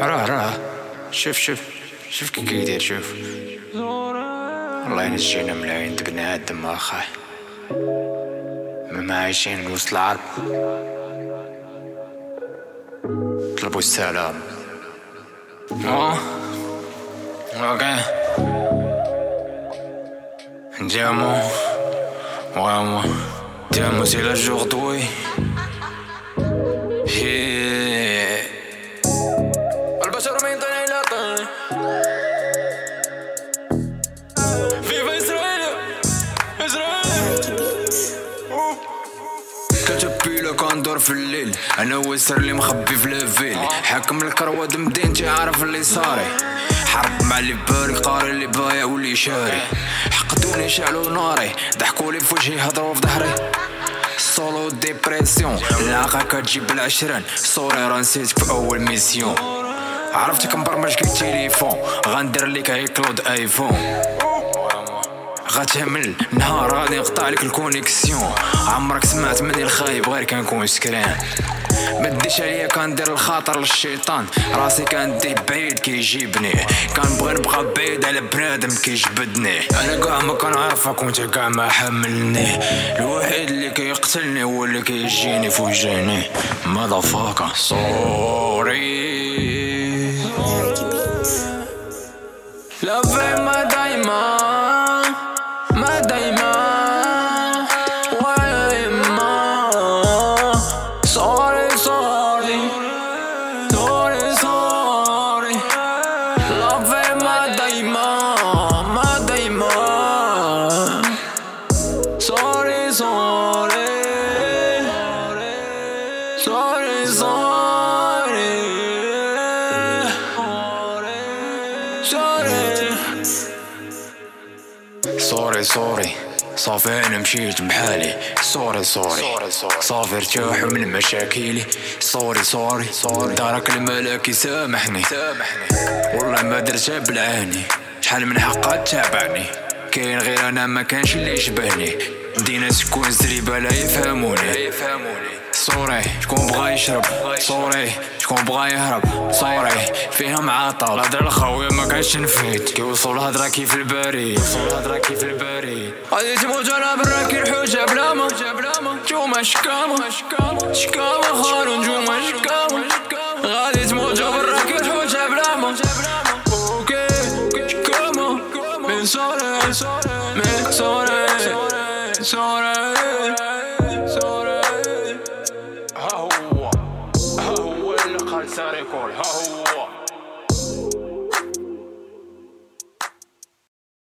راه راه شوف شوف شوف كي كيدير شوف والله ينجينا من عين بنادم اخاه ما عايشين وسط العرب طلبوا السلام آه أوكي Andiamo, vraiment, andiamo c'est le jour d'aujourd'hui. Yeah. كتبيلة كندور في الليل أنا وسر اللي مخبي في لافيل حاكم الكرواد مدينتي عارف اللي صاري حرب مع اللي باري قاري اللي بايع واللي شاري. حقدوني شعلوا ناري ضحكوا لي في وجهي هضروا في ظهري. سولو ديبرسيون العاقة كتجيب العشرين. سوري راه نسيتك في أول ميسيون عرفتك مبرمج كي تليفون. غندير ليك هي كلود آيفون. غتهمل. نهار غادي نقطع لك الكونيكسيون. عمرك سمعت مني الخايب غير كنكون سكران. ما ديش عليا كندير الخاطر للشيطان. راسي كنديه بعيد كيجيبني كنبغي نبقى بعيد على بنادم كيجبدني أنا كاع ما كنعرفك وأنت كاع ما حملني. الوحيد اللي كيقتلني هو اللي كيجيني في وجهني ماذا فاكا سوري sorry sorry sorry sorry صافي أنا مشيت بحالي. sorry sorry صافي ارتاحوا من مشاكلي. sorry سوري دارك الملك يسامحني. والله ما درتها بالعاني شحال من حقها تابعني. كاين غير أنا ما كانش اللي يشبهني. دينا تكون زريبة لا يفهموني. سوري شكون بغا يشرب؟ سوري شكون بغا يهرب؟ سوري فيهم عطل هضر الخويا ما كانش نفيد كيوصل الهضره كيف البريد؟ وصل الهضره كيف البريد؟ غادي تموت أنا براكي الحوجة بلاما نجوما شكاما شكاما خارو نجوما شكاما غادي تموت براكي الحوجة بلاما أوكي شكاما من سوري من سوري سوري Sarı kol ha